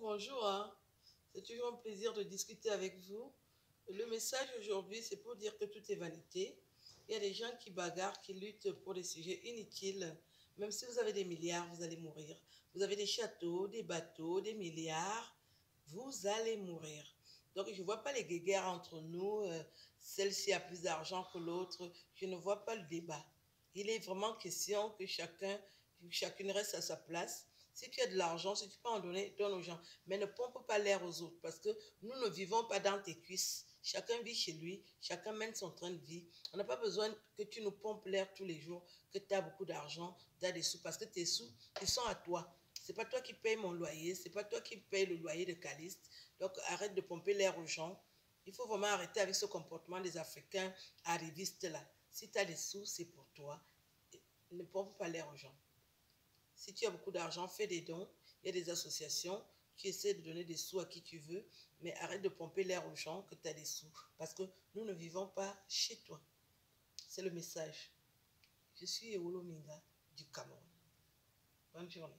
bonjour. Hein. C'est toujours un plaisir de discuter avec vous. Le message aujourd'hui, c'est pour dire que tout est vanité. Il y a des gens qui bagarrent, qui luttent pour des sujets inutiles. Même si vous avez des milliards, vous allez mourir. Vous avez des châteaux, des bateaux, des milliards, vous allez mourir. Donc, je ne vois pas les guéguerres entre nous. Euh, celle-ci a plus d'argent que l'autre. Je ne vois pas le débat. Il est vraiment question que chacun, chacune reste à sa place si tu as de l'argent, si tu peux en donner, donne aux gens. Mais ne pompe pas l'air aux autres parce que nous ne vivons pas dans tes cuisses. Chacun vit chez lui, chacun mène son train de vie. On n'a pas besoin que tu nous pompes l'air tous les jours, que tu as beaucoup d'argent, tu as des sous, parce que tes sous, ils sont à toi. C'est pas toi qui payes mon loyer, c'est pas toi qui payes le loyer de Caliste. Donc arrête de pomper l'air aux gens. Il faut vraiment arrêter avec ce comportement des Africains arrivistes là. Si tu as des sous, c'est pour toi. Ne pompe pas l'air aux gens. Si tu as beaucoup d'argent, fais des dons. Il y a des associations qui essaient de donner des sous à qui tu veux, mais arrête de pomper l'air aux gens que tu as des sous. Parce que nous ne vivons pas chez toi. C'est le message. Je suis Eolo Minga du Cameroun. Bonne journée.